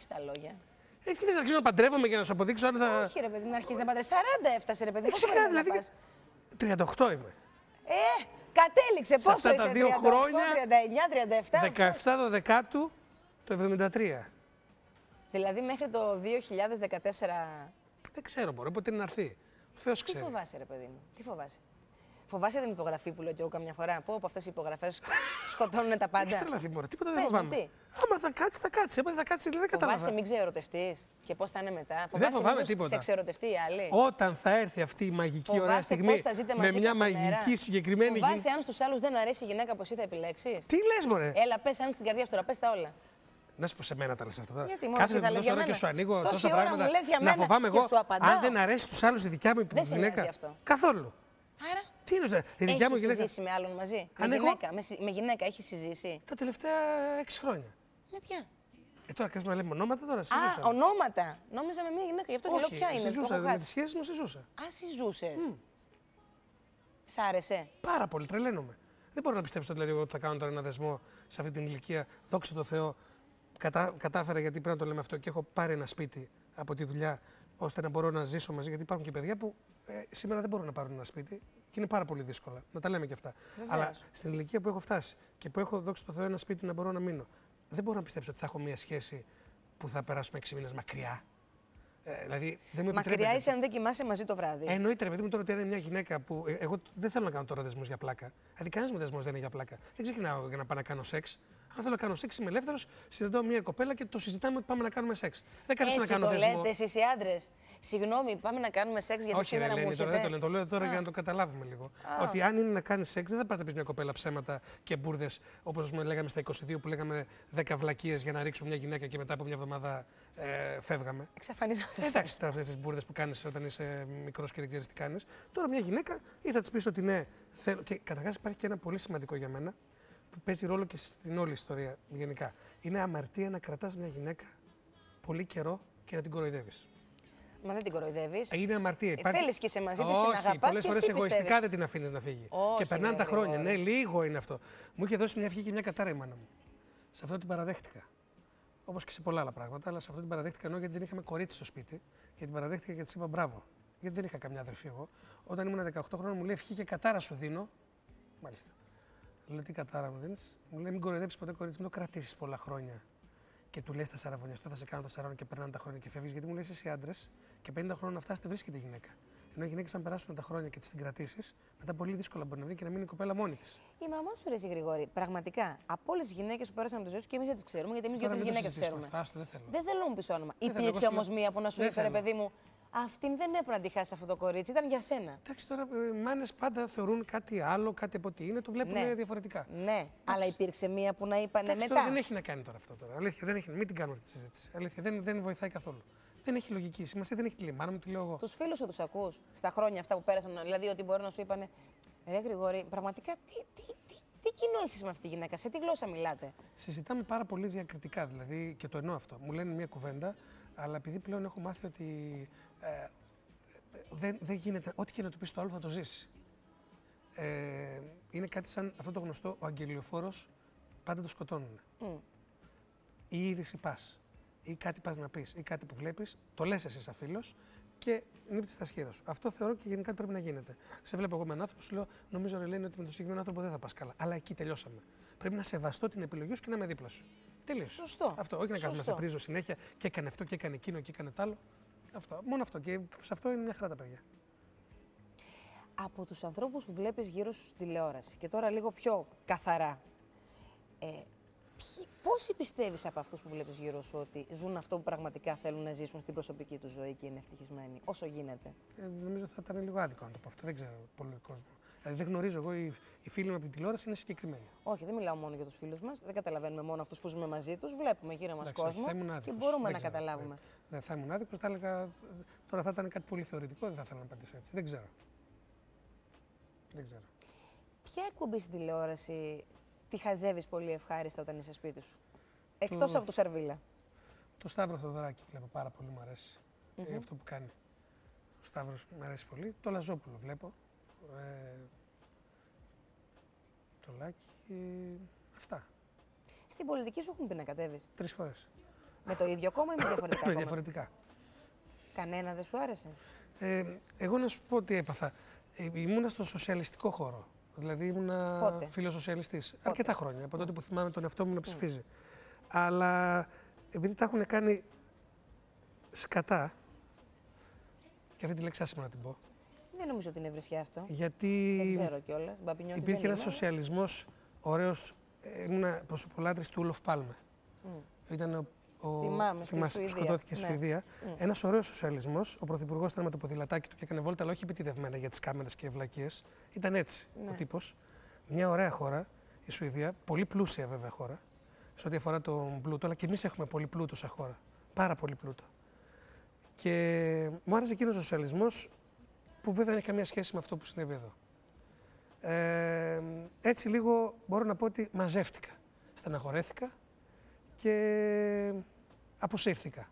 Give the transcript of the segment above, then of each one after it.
όχι στα λόγια. Ε, τι θες να αρχίσω να παντρεύομαι για να σου αποδείξω αν θα. Όχι, ρε παιδί, να αρχίσεις να παντρεύεις. 40 έφτασε, ρε παιδί. Ε, Πόσο ξεχάσει, πρέπει να δηλαδή. πας; 38 είμαι. Ε, κατέληξε. Σε Πόσο αυτά τα είσαι, δύο 38, χρόνια, 39, 37. 17 το δεκάτου το 73. Δηλαδή μέχρι το 2014. Δεν ξέρω, μπορεί πότε είναι να έρθει. Ο Θεός Τι ξέρει. φοβάσαι, ρε παιδί μου, τι φοβάσαι; Φοβάσαι την υπογραφή που λέω και εγώ καμιά φορά. Πω από αυτές οι υπογραφές σκοτώνουν τα Έχει πάντα. τρελαθεί μόνο. Τίποτα δεν Πες μου, φοβάμαι. τι; Άμα θα κάτσει, θα κάτσει. Άμα δεν θα κάτσει, δεν Φοβάσαι κατάλαβα. μην ξεερωτευτείς και πώς θα είναι μετά. Φοβάσαι φοβάμαι μήπως τίποτα. σε ξεερωτευτεί η άλλη. Όταν θα έρθει αυτή η μαγική ωραία Φοβάσαι στιγμή πώς θα ζείτε με μαζί μια κάθε μαγική μέρα. συγκεκριμένη Φοβάσαι γυναίκα. αν στους άλλους δεν αρέσει η γυναίκα που εσύ θα επιλέξεις. Τι λες, Μωρέ; Έλα, πες, άνοιξε την καρδιά σου τώρα, πες τα όλα. Να σου πω σε μένα τα λες αυτά τώρα. Γιατί μόνο Κάθεσαι εσύ τα τόση λες για ώρα και μένα. σου ανοίγω Τόση τόσα ώρα πράγματα. μου λες για να μένα φοβάμαι και εγώ. σου απαντάω. Αν δεν αρέσει στου άλλους η δικιά μου Δεν σε γυναίκα. νοιάζει αυτό. Καθόλου. Άρα, Τι είναι, η δικιά μου έχει γυναίκα. συζήσει με άλλον μαζί; Με Αν εγώ- γυναίκα, με, συ- με γυναίκα έχει συζήσει; Τα τελευταία έξι χρόνια. Με ποια; Ε, τώρα κάτσε να λέμε ονόματα τώρα. Α, συζούσαμε. ονόματα. Νόμιζα με μια γυναίκα, γι' αυτό και λέω Όχι, ποια είναι. το συζούσα, έχω με τι χάσει. σχέσει μου συζούσα. Α, συζούσες. Σ' άρεσε; Πάρα πολύ, τρελαίνομαι. Δεν μπορώ να πιστέψω δηλαδή εγώ ότι θα κάνω τώρα ένα δεσμό σε αυτή την ηλικία. Δόξα τω Θεώ, κατα... κατάφερα γιατί πρέπει να το λέμε αυτό και έχω πάρει ένα σπίτι από τη δουλειά ώστε να μπορώ να ζήσω μαζί. Γιατί υπάρχουν και παιδιά που ε, σήμερα δεν μπορούν να πάρουν ένα σπίτι και είναι πάρα πολύ δύσκολα. Να τα λέμε και αυτά. Βεβαίως. Αλλά στην ηλικία που έχω φτάσει και που έχω δόξα τω Θεώ ένα σπίτι να μπορώ να μείνω, δεν μπορώ να πιστέψω ότι θα έχω μια σχέση που θα περάσουμε 6 μήνες μακριά. Ε, δηλαδή, δεν μου Μακριά επιτρέπεται. είσαι αν δεν κοιμάσαι μαζί το βράδυ. Ε, εννοείται, ρε παιδί μου, τώρα ότι είναι μια γυναίκα που. ε, εγώ δεν θέλω να κάνω τώρα δεσμούς για πλάκα. Δηλαδή, κανένας μου δεσμός δεν είναι για πλάκα. Δεν ξεκινάω για να πάω να κάνω σεξ. Αν θέλω να κάνω σεξ, είμαι ελεύθερος, συναντώ μια κοπέλα και το συζητάμε ότι πάμε να κάνουμε σεξ. Δεν κάθεσαι να Έτσι κάνω το δεσμό. λέτε εσείς οι άντρες. Συγγνώμη, πάμε να κάνουμε σεξ γιατί Όχι, ρε, σήμερα μου Ελένη, τώρα έρχεται. δεν το λένε. Το λέω τώρα για να το καταλάβουμε λίγο. Ότι αν είναι να κάνεις σεξ, δεν θα πάτε να πεις μια κοπέλα ψέματα και μπουρδες όπως λέγαμε στα 22 που λέγαμε 10 βλακίες για να ρίξουμε μια γυναίκα και μετά από μια εβδομάδα ε, φεύγαμε. Εξαφανίζομαι. Εντάξει, τώρα αυτές τις μπουρδες που κάνεις όταν είσαι μικρός και δεν ξέρεις τι κάνεις. Τώρα μια γυναίκα ή θα της πεις ότι ναι, θέλω. Και καταρχάς υπάρχει και ένα πολύ σημαντικό για μένα που παίζει ρόλο και στην όλη ιστορία γενικά. Είναι αμαρτία να κρατάς μια γυναίκα πολύ καιρό και να την κοροϊδεύεις. Μα δεν την κοροϊδεύεις. Είναι αμαρτία. Ε, θέλεις και είσαι μαζί της, την Όχι, αγαπάς πολλές και φορές εσύ εγωιστικά πιστεύεις. δεν την αφήνεις να φύγει. Όχι, και περνάνε ρε, τα χρόνια. Γρηγόρη. Ναι, λίγο είναι αυτό. Μου είχε δώσει μια ευχή και μια κατάρα η μάνα μου. Σε αυτό την παραδέχτηκα. Όπως και σε πολλά άλλα πράγματα, αλλά σε αυτό την παραδέχτηκα ενώ γιατί δεν είχαμε κορίτσι στο σπίτι και την παραδέχτηκα και τη είπα μπράβο. Γιατί δεν είχα καμιά αδερφή εγώ. Όταν ήμουν 18 χρόνια μου λέει ευχή και κατάρα σου δίνω. Μάλιστα. Λέω τι κατάρα μου δίνεις. Μου λέει μην κοροϊδέψεις ποτέ κορίτσι, μην το κρατήσεις πολλά χρόνια. Και του λες τα σαραβωνιαστό, θα σε κάνω τα σαράβων και περνάνε τα χρόνια και φεύγεις. Γιατί μου λες εσύ άντρες και 50 χρόνια να φτάσει δεν βρίσκεται η γυναίκα. Ενώ οι γυναίκες, αν περάσουν τα χρόνια και τις την κρατήσεις, μετά πολύ δύσκολα μπορεί να βρει και να μείνει η κοπέλα μόνη της. Η μαμά σου, Ρέζι Γρηγόρη, πραγματικά από όλες τις γυναίκες που πέρασαν από τη ζωή σου και εμείς δεν τις ξέρουμε, γιατί εμείς Τώρα δύο-τρει μην το γυναίκες συζητήσουμε ξέρουμε. αυτό, άστο, δεν θέλω. Δεν θέλω να μου πεις όνομα. Δεν θέλω, Υπήρξε εγώ όμως σου- μία που να σου δεν είπε, ρε θέλω. παιδί μου, αυτήν δεν έπρεπε να τη χάσει αυτό το κορίτσι, ήταν για σένα. Εντάξει, τώρα οι μάνες πάντα θεωρούν κάτι άλλο, κάτι από ό,τι είναι, το βλέπουν Ναι. διαφορετικά. Ναι, αλλά υπήρξε μία που να είπανε Εντάξει, μετά. τώρα δεν έχει να κάνει τώρα αυτό. Τώρα. Αλήθεια, δεν έχει, μην την κάνουμε αυτή τη συζήτηση. Αλήθεια, δεν, δεν βοηθάει καθόλου. Δεν έχει λογική σημασία, δεν έχει τη λιμάνα μου, τη λέω εγώ. Τους φίλους σου τους ακούς στα χρόνια αυτά που πέρασαν, δηλαδή ότι μπορεί να σου είπανε Ρε Γρηγόρη, πραγματικά τι, τι, τι, τι κοινό έχεις με αυτή τη γυναίκα, σε τι γλώσσα μιλάτε; Συζητάμε πάρα πολύ διακριτικά, δηλαδή και το εννοώ αυτό. Μου λένε μια κουβέντα, αλλά επειδή πλέον έχω μάθει ότι ε, ε, δεν, δεν γίνεται, ό,τι και να του πεις το άλλο θα το ζήσει. Ε, είναι κάτι σαν αυτό το γνωστό, ο αγγελιοφόρος πάντα το σκοτώνουν. Μμ. Ή είδηση πας, ή κάτι πας να πεις, ή κάτι που βλέπεις, το λες εσύ σαν φίλος και νύπτεις τα σχήρα σου. Αυτό θεωρώ και γενικά ότι πρέπει να γίνεται. Σε βλέπω εγώ με έναν άνθρωπο, σου λέω: Νομίζω, ρε Ελένη, ότι με τον συγκεκριμένο άνθρωπο δεν θα πας καλά. Αλλά εκεί τελειώσαμε. Πρέπει να σεβαστώ την επιλογή σου και να είμαι δίπλα σου. Τελείωσε. Σωστό. Αυτό. Όχι να κάθομαι να σε Σωστό. πρίζω συνέχεια και έκανε αυτό και έκανε εκείνο και έκανε τ' άλλο. Αυτό. Μόνο αυτό. Και σε αυτό είναι μια χαρά τα παιδιά. Από τους ανθρώπους που βλέπεις γύρω σου στη τηλεόραση και τώρα λίγο πιο καθαρά, ε, ποιοι, πόσοι πιστεύεις από αυτούς που βλέπεις γύρω σου ότι ζουν αυτό που πραγματικά θέλουν να ζήσουν στην προσωπική τους ζωή και είναι ευτυχισμένοι, όσο γίνεται; Ε, νομίζω θα ήταν λίγο άδικο να το πω αυτό. Δεν ξέρω πολύ κόσμος. Δηλαδή δεν γνωρίζω εγώ. Οι, οι φίλοι μου από την τηλεόραση είναι συγκεκριμένοι. Όχι, δεν μιλάω μόνο για τους φίλους μας, δεν καταλαβαίνουμε μόνο αυτούς που ζούμε μαζί τους, βλέπουμε γύρω μας Εντάξει, όχι, κόσμο θα ήμουν και άδικος. μπορούμε Δεν να ξέρω. καταλάβουμε. Δεν, δεν θα ήμουν άδικος. Θα έλεγα. Τώρα θα ήταν κάτι πολύ θεωρητικό. Δεν θα ήθελα να απαντήσω έτσι. Δεν ξέρω. Δεν ξέρω. Ποια εκπομπή στην τηλεόραση τη χαζεύεις πολύ ευχάριστα όταν είσαι σπίτι σου, εκτός Το- από του Σερβίλα. Το Σταύρο Θοδωράκη βλέπω πάρα πολύ, μου αρέσει. Ε, αυτό που κάνει. Ο Σταύρος μου αρέσει πολύ. Το Λαζόπουλο βλέπω. Ε, το Λάκη. Αυτά. Στην πολιτική σου έχουν πει να κατέβεις. Τρεις φορές. Με το ίδιο κόμμα ή με διαφορετικά με κόμματα; διαφορετικά. Κανένα δεν σου άρεσε; Ε, εγώ να σου πω τι έπαθα. Ε, ήμουνα στο σοσιαλιστικό χώρο. Δηλαδή ήμουνα Πότε; φιλοσοσιαλιστής. Αρκετά χρόνια, από τότε που θυμάμαι τον εαυτό μου να ψηφίζει. Αλλά επειδή τα έχουν κάνει σκατά, και αυτή τη λέξη άσχημα να την πω, Δεν νομίζω ότι είναι βρισιά αυτό. γιατί Δεν ξέρω κιόλας. Μπαπινιώτης υπήρχε δεν ένας είμαι. σοσιαλισμός ωραίος. Ήμουνα προσωπολάτρη του Ούλοφ Πάλμε. Ήταν ο. Ο Θυμάμαι, στη θυμάσαι, Σουηδία. σκοτώθηκε στη Ναι. Σουηδία. Μμ. Ένας ωραίος σοσιαλισμός. Ο πρωθυπουργός ήταν με το ποδηλατάκι του και έκανε βόλτα, αλλά όχι επιτιδευμένα για τις κάμερες και ευλακίε. Ήταν έτσι Ναι. ο τύπος. Μια ωραία χώρα, η Σουηδία. Πολύ πλούσια βέβαια χώρα. Σε ό,τι αφορά τον πλούτο, αλλά και εμείς έχουμε πολύ πλούτο σαν χώρα. Πάρα πολύ πλούτο. Και μου άρεσε εκείνος ο σοσιαλισμός που βέβαια δεν έχει καμία σχέση με αυτό που συνέβη εδώ. Ε, έτσι λίγο μπορώ να πω ότι μαζεύτηκα. Στεναχωρέθηκα και αποσύρθηκα.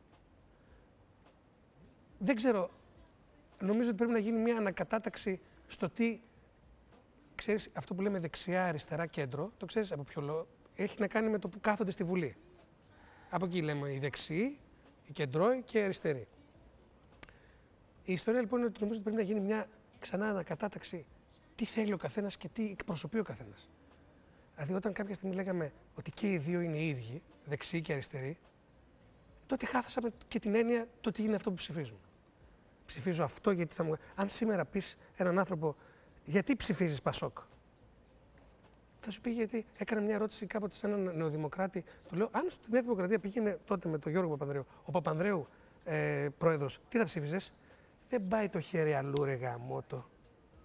Δεν ξέρω, νομίζω ότι πρέπει να γίνει μια ανακατάταξη στο τι, ξέρεις, αυτό που λέμε δεξιά, αριστερά, κέντρο, το ξέρεις από ποιο λόγο, έχει να κάνει με το που κάθονται στη Βουλή. Από εκεί λέμε οι δεξιοί, οι κεντρώοι και οι αριστεροί. Η ιστορία λοιπόν είναι ότι νομίζω ότι πρέπει να γίνει μια ξανά ανακατάταξη τι θέλει ο καθένας και τι εκπροσωπεί ο καθένας. Δηλαδή, όταν κάποια στιγμή λέγαμε ότι και οι δύο είναι οι ίδιοι, δεξιοί και αριστεροί, τότε χάσαμε και την έννοια το τι είναι αυτό που ψηφίζουν. Ψηφίζω αυτό γιατί θα μου. Αν σήμερα πεις έναν άνθρωπο, γιατί ψηφίζεις Πασόκ, θα σου πει γιατί έκανα μια ερώτηση κάποτε σε έναν νεοδημοκράτη. Του λέω, αν στη Νέα Δημοκρατία πήγαινε τότε με τον Γιώργο Παπανδρέου, ο Παπανδρέου ε, πρόεδρος, τι θα ψήφιζες; Δεν πάει το χέρι αλλού, ρε γαμότο.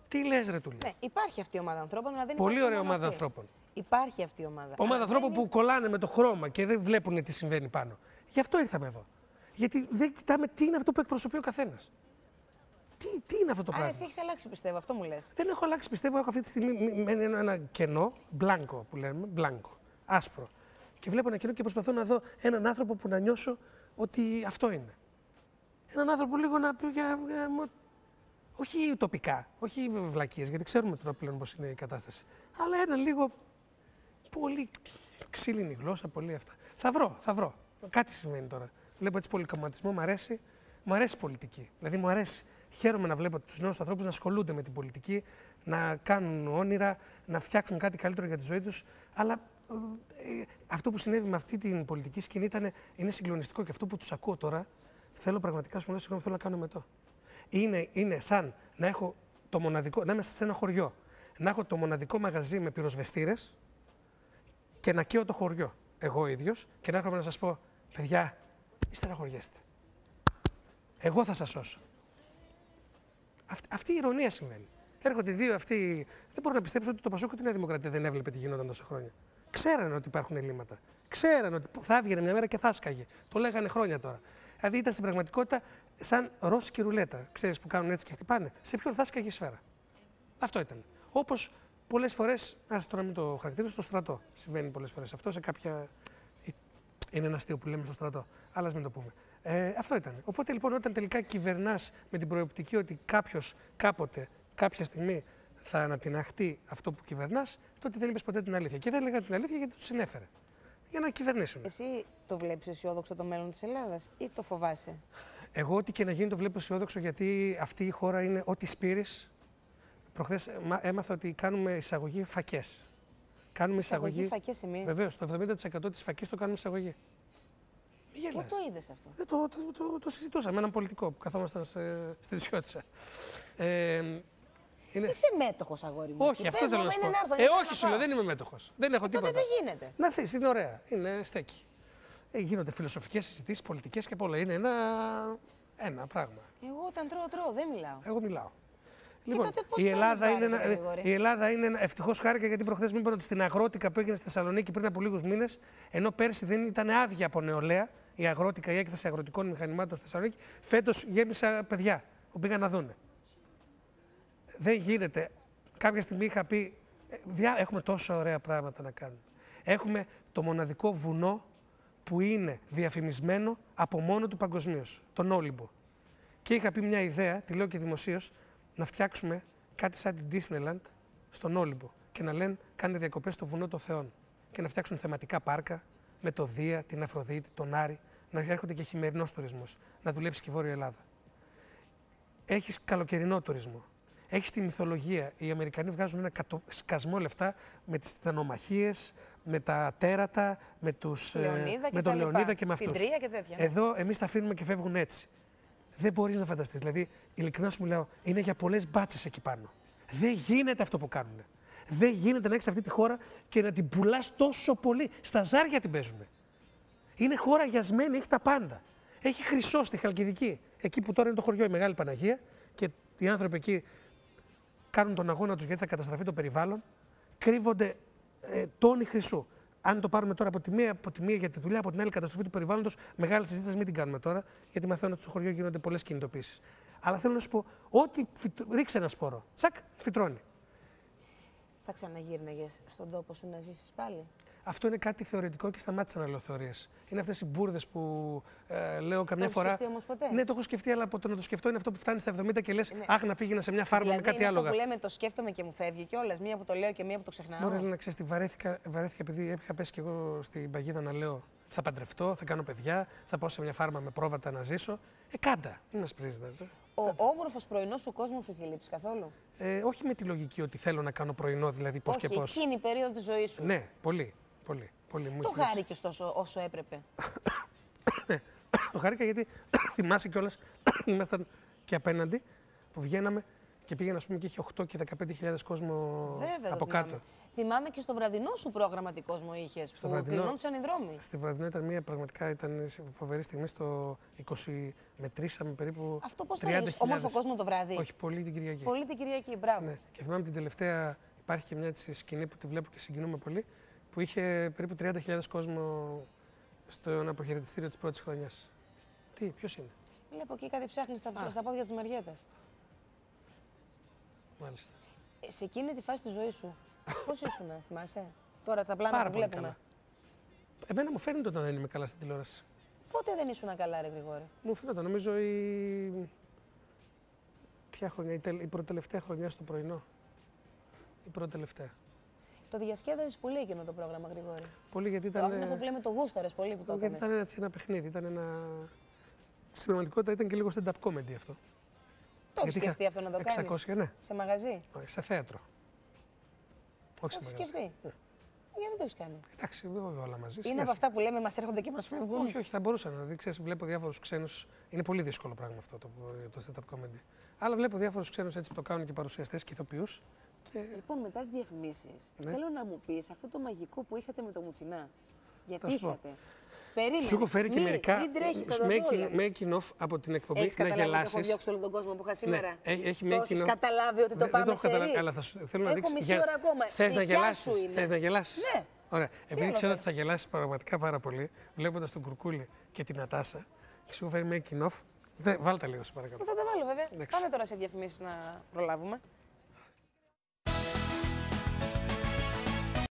Τι λες, ρε του λέω. Ναι, υπάρχει αυτή η ομάδα ανθρώπων, αλλά δεν Πολύ υπάρχει ωραία μόνο ομάδα αυτή. ανθρώπων. Υπάρχει αυτή η ομάδα. Ομάδα Αλλά ανθρώπων δεν που είναι- κολλάνε με το χρώμα και δεν βλέπουν τι συμβαίνει πάνω. Γι' αυτό ήρθαμε εδώ. Γιατί δεν κοιτάμε τι είναι αυτό που εκπροσωπεί ο καθένας. Τι, τι είναι αυτό το Άρα πράγμα; εσύ έχεις αλλάξει, πιστεύω, αυτό μου λες. Δεν έχω αλλάξει, πιστεύω. Έχω αυτή τη στιγμή μ- μένει ένα, ένα κενό, μπλάνκο που λέμε, μπλάνκο, άσπρο. Και βλέπω ένα κενό και προσπαθώ να δω έναν άνθρωπο που να νιώσω ότι αυτό είναι. Έναν άνθρωπο λίγο να πει για. για- μο- όχι τοπικά, όχι βλακίες, γιατί ξέρουμε τώρα πλέον πώς είναι η κατάσταση. Αλλά ένα λίγο πολύ ξύλινη γλώσσα, πολύ αυτά. Θα βρω, θα βρω. Κάτι σημαίνει τώρα. Βλέπω έτσι πολυκομματισμό, μου αρέσει. Μου αρέσει η πολιτική. Δηλαδή μου αρέσει. Χαίρομαι να βλέπω τους νέους ανθρώπους να ασχολούνται με την πολιτική, να κάνουν όνειρα, να φτιάξουν κάτι καλύτερο για τη ζωή τους. Αλλά ε, αυτό που συνέβη με αυτή την πολιτική σκηνή ήταν, είναι συγκλονιστικό και αυτό που τους ακούω τώρα, θέλω πραγματικά σου λέω συγγνώμη, θέλω να κάνω μετό. Είναι, είναι σαν να έχω το μοναδικό, να είμαι σε ένα χωριό, να έχω το μοναδικό μαγαζί με πυροσβεστήρες και να καίω το χωριό. Εγώ ίδιος και να έρχομαι να σας πω, παιδιά, μη στεναχωριέστε. Εγώ θα σας σώσω. Αυτή, αυτή η ηρωνία συμβαίνει. Έρχονται οι δύο αυτοί. Δεν μπορώ να πιστέψω ότι το Πασόκ ούτε η Νέα Δημοκρατία δεν έβλεπε τι γινόταν τόσα χρόνια. Ξέρανε ότι υπάρχουν ελλείμματα. Ξέρανε ότι θα έβγαινε μια μέρα και θα σκάγε. Το λέγανε χρόνια τώρα. Δηλαδή ήταν στην πραγματικότητα σαν ρώσικη ρουλέτα. Ξέρεις που κάνουν έτσι και χτυπάνε. Σε ποιον θα σκάγε η σφαίρα. Αυτό ήταν. Όπως πολλές φορές, ας τώρα μην το χαρακτηρίσω, στο στρατό. Συμβαίνει πολλές φορές αυτό σε κάποια. Είναι ένα αστείο που λέμε στο στρατό. Αλλά ας μην το πούμε. Ε, αυτό ήταν. Οπότε λοιπόν, όταν τελικά κυβερνάς με την προοπτική ότι κάποιος κάποτε, κάποια στιγμή θα ανατιναχτεί αυτό που κυβερνάς, τότε δεν είπες ποτέ την αλήθεια. Και δεν έλεγα την αλήθεια γιατί τους συνέφερε. Για να κυβερνήσουν. Εσύ το βλέπεις αισιόδοξο το μέλλον της Ελλάδας ή το φοβάσαι; Εγώ, ό,τι και να γίνει, το βλέπω αισιόδοξο γιατί αυτή η χώρα είναι ό,τι σπείρεις. Προχθές έμαθα ότι κάνουμε εισαγωγή φακές. Κάνουμε Εισαγωγή εισαγωγή. φακές εμείς. Βεβαίως, το 70% της φακής το κάνουμε εισαγωγή. Μη Πού γελάς. το είδες αυτό; Δεν το, το, το, το συζητούσα με έναν πολιτικό που καθόμασταν σε, στη Δυσιώτησα. Ε, είναι... Είσαι μέτοχος, αγόρι μου. Όχι, Και αυτό πες θέλω μου, να σου είναι πω. έρθω, Ε, γιατί όχι, να σου λέω, πάω. δεν είμαι μέτοχος. Δεν έχω Ε, Τότε τίποτα. δεν γίνεται. Να θες, είναι ωραία. Είναι στέκει. Ε, γίνονται φιλοσοφικές συζητήσεις, πολιτικές και πολλά. Είναι ένα, ένα πράγμα. Εγώ όταν τρώω, τρώω, δεν μιλάω. Εγώ μιλάω. Λοιπόν, τότε πώς η, το Ελλάδα έχεις είναι βάλει, ένα, ρε Γρηγόρη; η Ελλάδα είναι ένα. Ευτυχώς χάρηκα γιατί προχθές μου είπαν ότι στην αγρότικα που έγινε στη Θεσσαλονίκη πριν από λίγους μήνες, ενώ πέρσι δεν ήταν άδεια από νεολαία, η αγρότικα, η έκθεση αγροτικών μηχανημάτων στη Θεσσαλονίκη, φέτος γέμισα παιδιά που πήγαν να δούνε. Δεν γίνεται. Κάποια στιγμή είχα πει, ε, διά, έχουμε τόσα ωραία πράγματα να κάνουμε. Έχουμε το μοναδικό βουνό που είναι διαφημισμένο από μόνο του παγκοσμίως, τον Όλυμπο. Και είχα πει μια ιδέα, τη λέω και δημοσίως, να φτιάξουμε κάτι σαν την Disneyland στον Όλυμπο και να λένε κάντε διακοπές στο βουνό των Θεών. Και να φτιάξουν θεματικά πάρκα με το Δία, την Αφροδίτη, τον Άρη, να έρχονται και χειμερινός τουρισμός, να δουλέψει και η Βόρεια Ελλάδα. Έχεις καλοκαιρινό τουρισμό. Έχεις τη μυθολογία. Οι Αμερικανοί βγάζουν ένα κατο... σκασμό λεφτά με τις τιτανομαχίε, με τα τέρατα, με, τους, Λεωνίδα με και τον τα λοιπά. Λεωνίδα και με αυτούς. Πιτρία και τέτοια. Εδώ εμείς τα αφήνουμε και φεύγουν έτσι. Δεν μπορείς να φανταστείς. Δηλαδή, ειλικρινά σου μιλάω, είναι για πολλές μπάτσες εκεί πάνω. Δεν γίνεται αυτό που κάνουν. Δεν γίνεται να έχεις αυτή τη χώρα και να την πουλάς τόσο πολύ. Στα ζάρια την παίζουν. Είναι χώρα γιασμένη, έχει τα πάντα. Έχει χρυσό στη Χαλκιδική. Εκεί που τώρα είναι το χωριό η Μεγάλη Παναγία και οι άνθρωποι εκεί κάνουν τον αγώνα τους γιατί θα καταστραφεί το περιβάλλον. Κρύβονται ε, τόνοι χρυσού. Αν το πάρουμε τώρα από τη, μία, από τη μία για τη δουλειά, από την άλλη καταστροφή του περιβάλλοντος, μεγάλη συζήτηση μην την κάνουμε τώρα, γιατί μαθαίνω ότι στο χωριό γίνονται πολλές κινητοποίησεις. Αλλά θέλω να σου πω, ό,τι φυτ- ρίξε ένα σπόρο, τσακ, φυτρώνει. Θα ξαναγύρναγες στον τόπο σου να ζήσεις πάλι; Αυτό είναι κάτι θεωρητικό και σταμάτησα να λέω θεωρίες. Είναι αυτές οι μπουρδες που ε, λέω καμιά έχεις φορά. σκεφτεί όμως ποτέ; Ναι, το έχω σκεφτεί, αλλά από το να το σκεφτώ είναι αυτό που φτάνει στα 70 και λες: Αχ, να πήγαινα σε μια φάρμα δηλαδή, με κάτι είναι άλλο. αυτό που λέμε το σκέφτομαι και μου φεύγει κιόλας. Μία που το λέω και μία που το ξεχνάω. Μπορεί να ξέρεις τι βαρέθηκα, βαρέθηκα επειδή είχα πέσει κι εγώ στην παγίδα να λέω θα παντρευτώ, θα κάνω παιδιά, θα πάω σε μια φάρμα με πρόβατα να ζήσω. Ε, κάντα. Μην μας πρίζετε. Ο όμορφος πρωινός σου κόσμο σου έχει λείψει καθόλου; Ε, όχι με τη λογική ότι θέλω να κάνω πρωινό, δηλαδή πώς και Όχι, πώς. εκείνη η περίοδο της ζωής σου. Ναι, πολύ. Πολύ. πολύ. Μου Το έχει λείψει. χάρηκες όσο, όσο έπρεπε. Το χάρηκα γιατί θυμάσαι κιόλας, ήμασταν και απέναντι που βγαίναμε και πήγαινε, ας πούμε, και είχε 8 και 15.000 κόσμο Βέβαια. το από θυμάμαι. κάτω. Θυμάμαι και στο βραδινό σου πρόγραμμα τι κόσμο είχε. Που βραδινό- κλεινόντουσαν οι δρόμοι. Στη βραδινό ήταν μια πραγματικά ήταν φοβερή στιγμή. Στο 20 μετρήσαμε περίπου. Αυτό πώς 30.000. θα είναι, όμορφο κόσμο το βράδυ. Όχι, πολύ την Κυριακή. Πολύ την Κυριακή, μπράβο. Ναι. Και θυμάμαι την τελευταία, υπάρχει και μια έτσι σκηνή που τη βλέπω και συγκινούμε πολύ, που είχε περίπου 30.000 κόσμο στο αποχαιρετιστήριο της πρώτης χρονιάς. Τι, ποιος είναι, Βλέπω εκεί κάτι ψάχνεις στα, Α. στα πόδια της Μαριέτας. μάλιστα. Σε εκείνη τη φάση της ζωής σου, πώς ήσουν, θυμάσαι; Τώρα τα πλάνα Πάρα που πολύ βλέπουμε. καλά. Εμένα μου φαίνεται όταν δεν είμαι καλά στην τηλεόραση. Πότε δεν ήσουν καλά, ρε Γρηγόρη; Μου φαίνεται, νομίζω, η. Ποια χρονιά, η, τελ... η προτελευταία χρονιά στο πρωινό. Η προτελευταία. Το διασκέδαζε πολύ εκείνο το πρόγραμμα, Γρηγόρη. Πολύ γιατί Το, ήταν. είναι αυτό που λέμε το γούσταρε πολύ που το γιατί έκανες. ήταν έτσι ένα παιχνίδι. Ήταν ένα... Στην πραγματικότητα ήταν και λίγο stand-up comedy αυτό. Το έχεις Γιατί είχα σκεφτεί αυτό να το κάνεις; 600, ναι. Σε μαγαζί; Όχι, Σε θέατρο. Όχι Το σε έχεις μαγαζί. σκεφτεί; Γιατί δεν το έχεις κάνει. Εντάξει, βέβαια όλα μαζί. Είναι Σιγά από αυτά που λέμε, μας έρχονται και μας φεύγουν. Όχι, όχι, θα μπορούσα να δει. Ξέρεις, βλέπω διάφορους ξένους. Είναι πολύ δύσκολο πράγμα αυτό το, το stand-up comedy. Αλλά βλέπω διάφορους ξένους έτσι που το κάνουν και παρουσιαστές και ηθοποιούς. Και... Λοιπόν, μετά τις διαφημίσεις, Ναι. θέλω να μου πεις αυτό το μαγικό που είχατε με το Μουτσινά. Γιατί Θα σου πω. Είχατε. Περίμενε. Σου έχω φέρει και Μην- μερικά Μην τρέχεις, θα τα δω making, όλα. making off από την εκπομπή Έχεις να καταλάβει ότι γελάσεις. έχω διώξει όλο τον κόσμο που είχα σήμερα; έχει- έχει το making έχεις of. καταλάβει ότι το Δεν- πάμε δεν το σε έχω καταλάβει, ρί. αλλά θα σου, θέλω να Έχω δείξω. μισή ώρα ακόμα. Θες να Δικιά γελάσεις. σου είναι. Θες να γελάσεις. Ναι. Ωραία. Επειδή άλλο ξέρω θες; ότι θα γελάσεις πραγματικά πάρα πολύ, βλέποντας τον Κουρκούλη και την Ατάσα, και σου έχω φέρει making off. Δε, βάλτε λίγο, σε παρακαλώ. Θα τα βάλω βέβαια. Εντάξει. Πάμε τώρα σε διαφημίσεις να προλάβουμε.